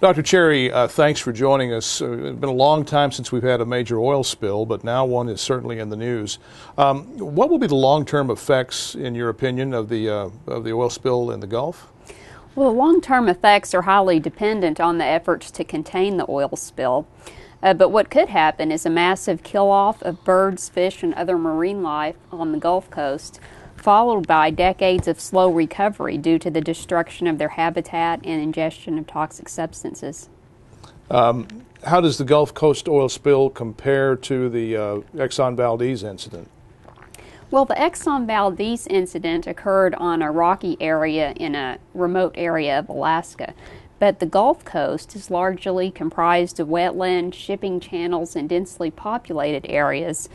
Dr. Cherry, uh, thanks for joining us. Uh, it's been a long time since we've had a major oil spill, but now one is certainly in the news. Um, what will be the long-term effects, in your opinion, of the uh, of the oil spill in the Gulf? Well, the long term effects are highly dependent on the efforts to contain the oil spill. Uh, but what could happen is a massive kill off of birds, fish, and other marine life on the Gulf Coast, followed by decades of slow recovery due to the destruction of their habitat and ingestion of toxic substances. Um, how does the Gulf Coast oil spill compare to the uh, Exxon Valdez incident? Well, the Exxon Valdez incident occurred on a rocky area in a remote area of Alaska. But the Gulf Coast is largely comprised of wetland, shipping channels, and densely populated areas.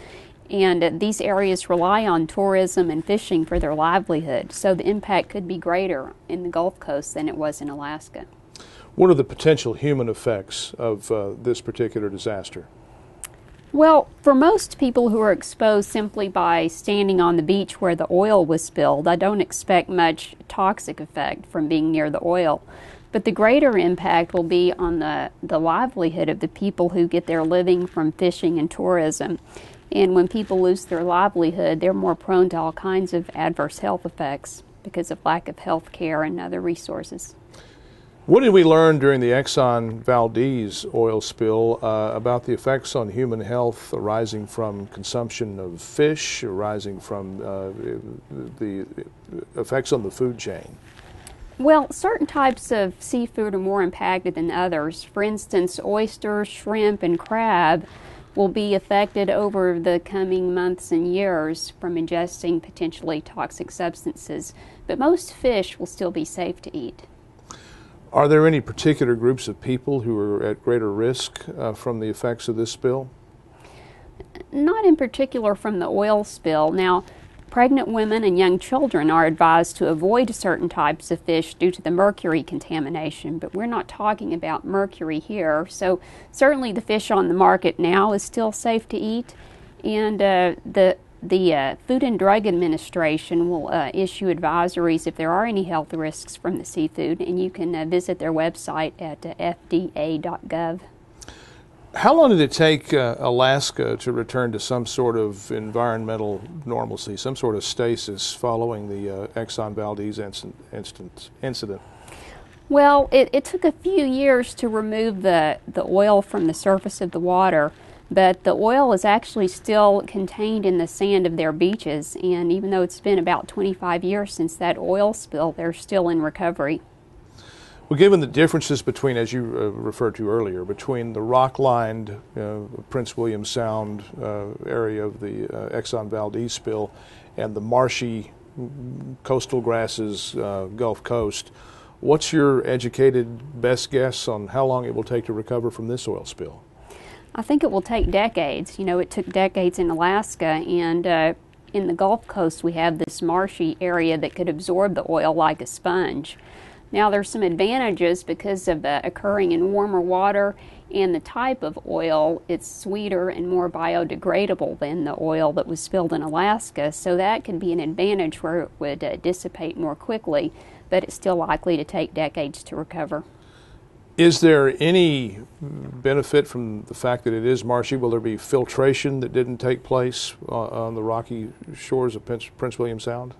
And these areas rely on tourism and fishing for their livelihood, so the impact could be greater in the Gulf Coast than it was in Alaska. What are the potential human effects of uh, this particular disaster? Well, for most people who are exposed simply by standing on the beach where the oil was spilled, I don't expect much toxic effect from being near the oil. But the greater impact will be on the, the livelihood of the people who get their living from fishing and tourism. And when people lose their livelihood, they're more prone to all kinds of adverse health effects because of lack of health care and other resources. What did we learn during the Exxon Valdez oil spill uh, about the effects on human health arising from consumption of fish, arising from uh, the effects on the food chain? Well, certain types of seafood are more impacted than others. For instance, oysters, shrimp, and crab will be affected over the coming months and years from ingesting potentially toxic substances, but most fish will still be safe to eat. Are there any particular groups of people who are at greater risk uh, from the effects of this spill? Not in particular from the oil spill. Now, pregnant women and young children are advised to avoid certain types of fish due to the mercury contamination, but we're not talking about mercury here. So, certainly the fish on the market now is still safe to eat, and uh, the the uh, Food and Drug Administration will uh, issue advisories if there are any health risks from the seafood, and you can uh, visit their website at uh, fda.gov. How long did it take uh, Alaska to return to some sort of environmental normalcy, some sort of stasis following the uh, Exxon Valdez incident? incident? Well, it, it took a few years to remove the, the oil from the surface of the water but the oil is actually still contained in the sand of their beaches, and even though it's been about 25 years since that oil spill, they're still in recovery. Well, given the differences between, as you uh, referred to earlier, between the rock lined uh, Prince William Sound uh, area of the uh, Exxon Valdez spill and the marshy coastal grasses uh, Gulf Coast, what's your educated best guess on how long it will take to recover from this oil spill? I think it will take decades. You know, it took decades in Alaska, and uh, in the Gulf Coast, we have this marshy area that could absorb the oil like a sponge. Now, there's some advantages because of the occurring in warmer water and the type of oil. It's sweeter and more biodegradable than the oil that was spilled in Alaska, so that can be an advantage where it would uh, dissipate more quickly, but it's still likely to take decades to recover. Is there any benefit from the fact that it is marshy? Will there be filtration that didn't take place on the rocky shores of Prince William Sound?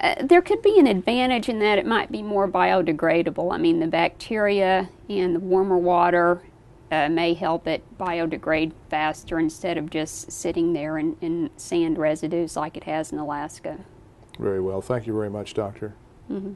Uh, there could be an advantage in that it might be more biodegradable. I mean, the bacteria in the warmer water uh, may help it biodegrade faster instead of just sitting there in, in, sand residues like it has in Alaska. Very well. Thank you very much, Doctor. Mm-hmm.